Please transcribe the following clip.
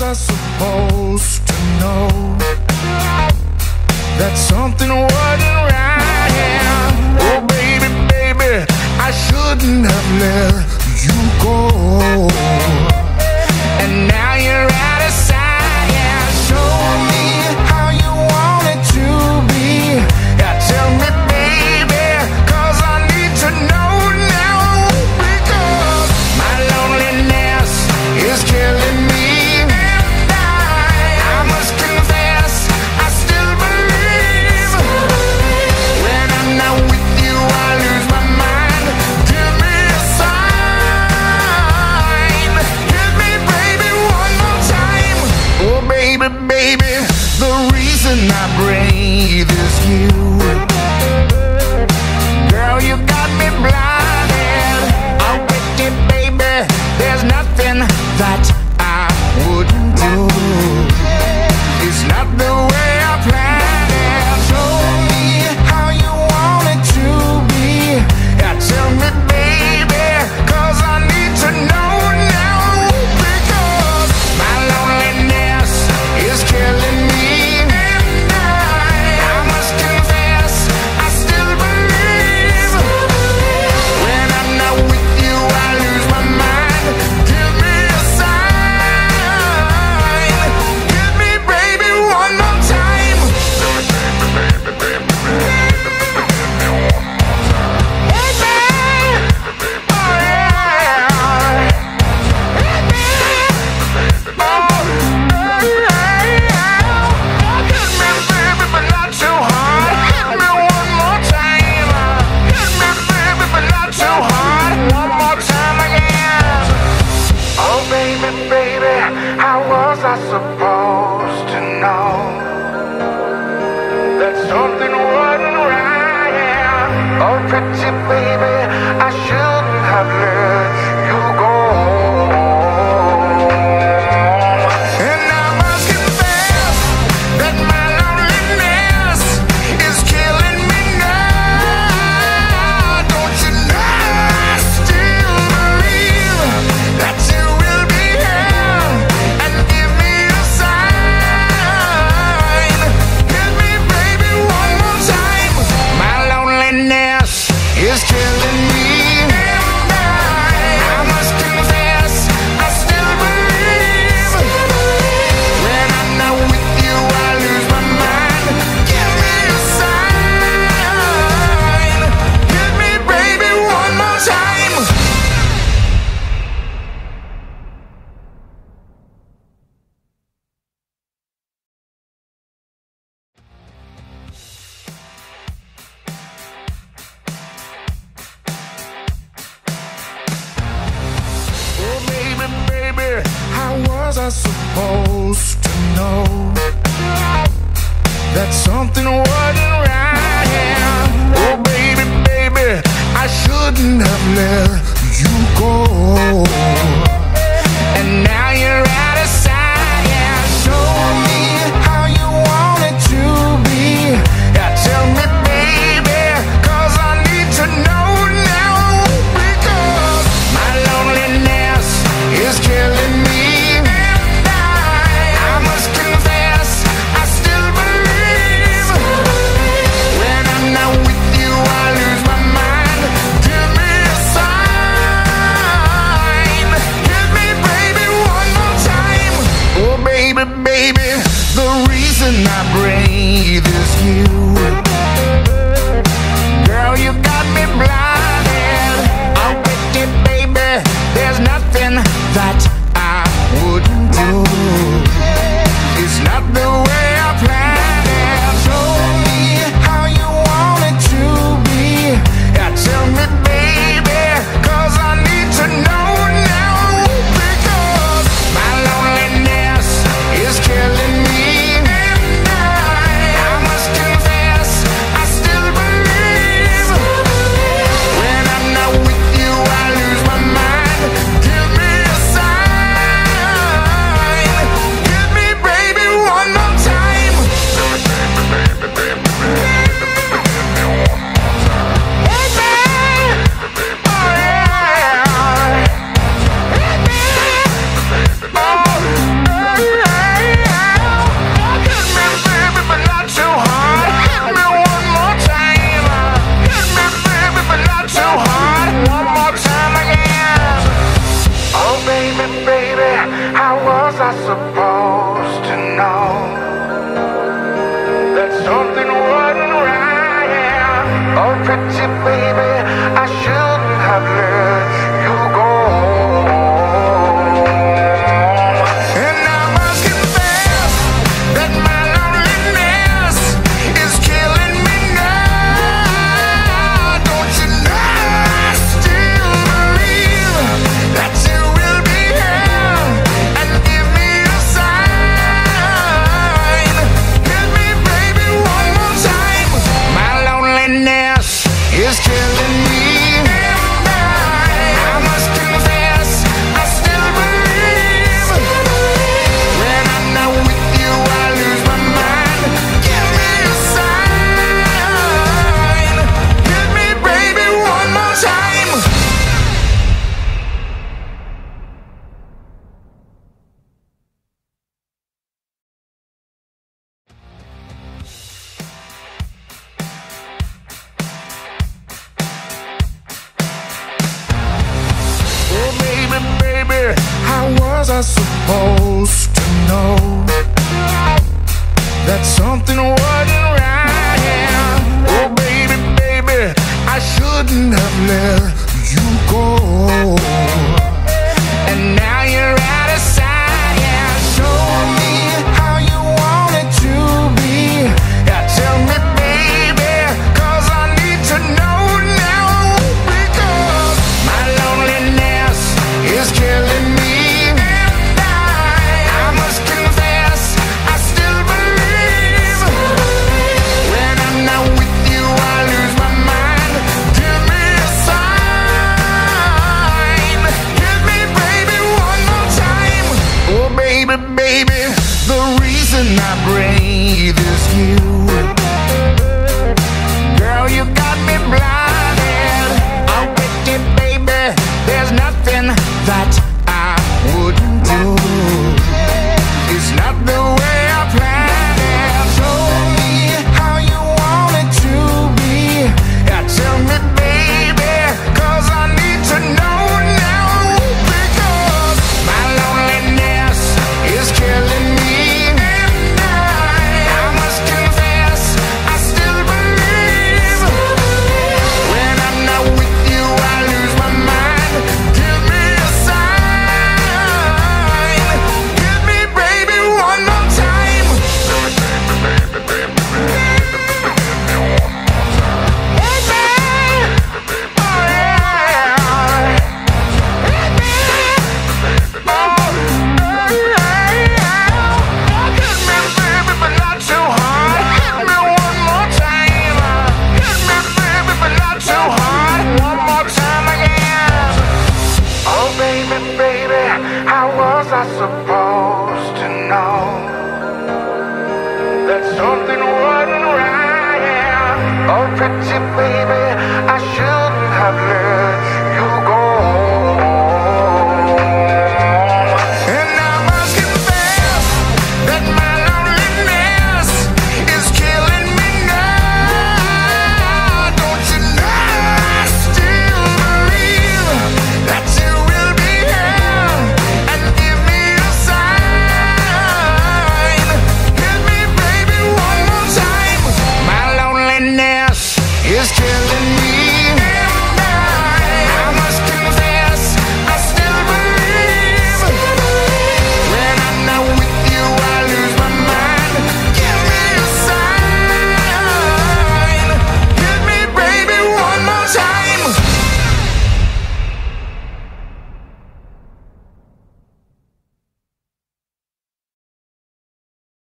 was I supposed to know that something wasn't right? Oh, baby, baby, I shouldn't have let you go. How was I supposed to know that something wasn't right? Oh, baby, baby, I shouldn't have let you go. was I supposed to know that something wasn't right? Oh, baby, baby, I shouldn't have left. you, baby. I shouldn't have let left.